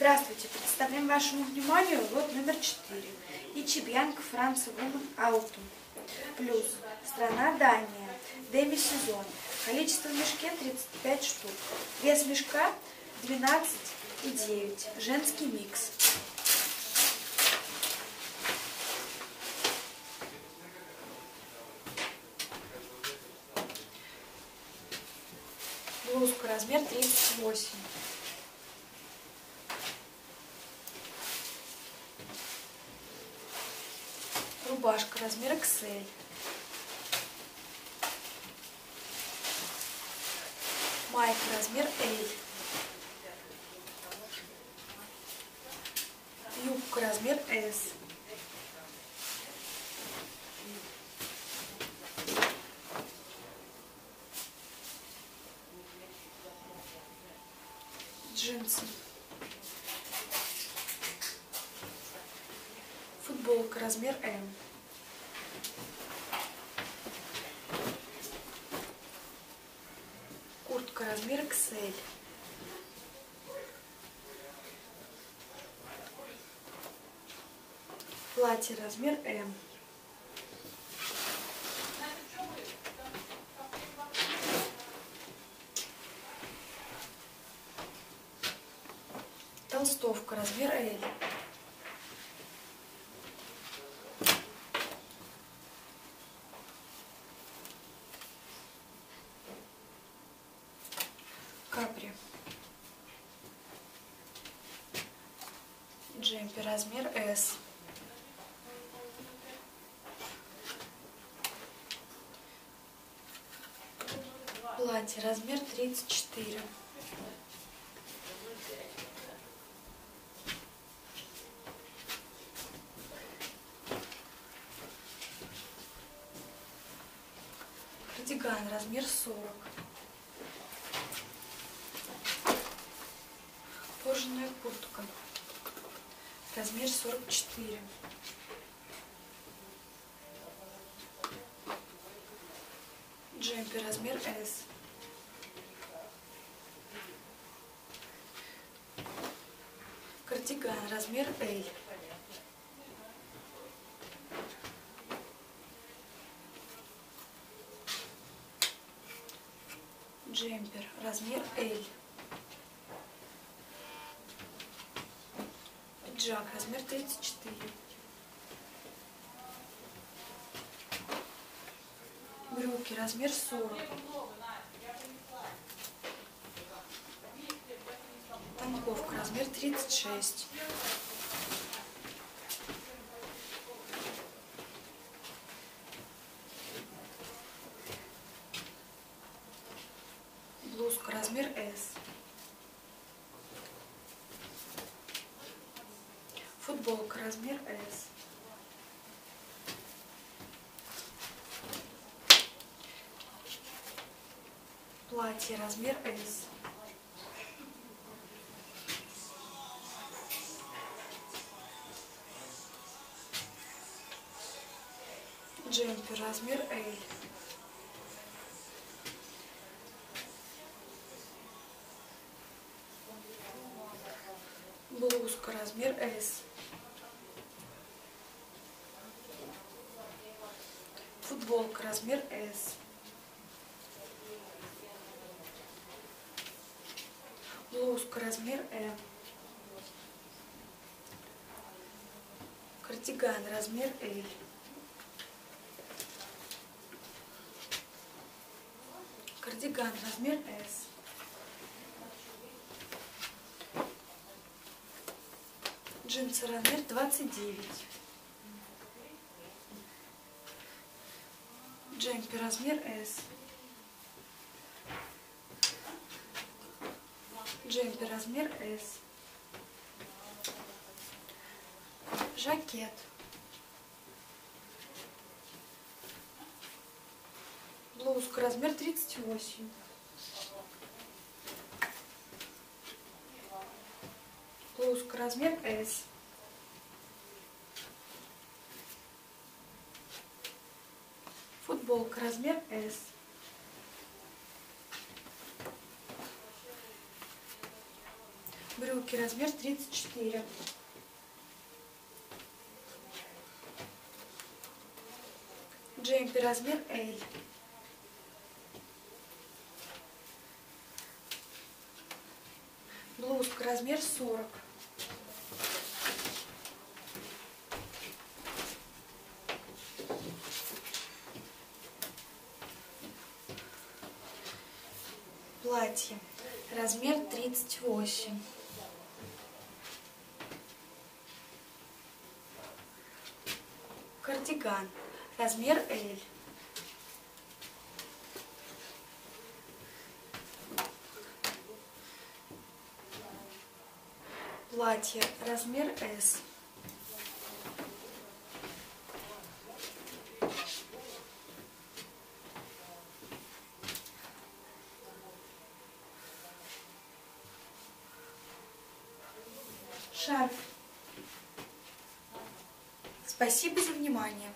Здравствуйте, представляем вашему вниманию лот номер 4. Ичибьянг Франция Вумен Аутум. Плюс. Страна Дания. Деми-сезон. Количество в мешке 35 штук. Вес мешка 12,9. Женский микс. Блузка размер 38. Рубашка размер XL. Майка размер L. Юбка размер S. Джинсы. Футболка размер М. Куртка размер XL. Платье размер М. Толстовка размер L. Джемпер размер S. Платье размер 34. Кардиган размер 40. Кожаная куртка. Размер 44. Джемпер размер S. Кардиган размер L. Джемпер размер L. Пиджак размер 34. Брюки размер 40. Танковка размер 36. Блузка размер S. Футболка размер S. Платье размер S. Джемпер размер L. Блузка размер S. Футболка размер S. Блузка размер М. Кардиган размер L. Кардиган размер S. Джинсы размер 29. Джемпер размер S. Джемпер размер S. Жакет. Блузка размер 38. Блузка размер S. Футболка размер S. Брюки размер 34. Джемпер размер L. Блузка размер 40. Платье размер 38. Кардиган размер L. Платье размер S. Шарф. Спасибо за внимание.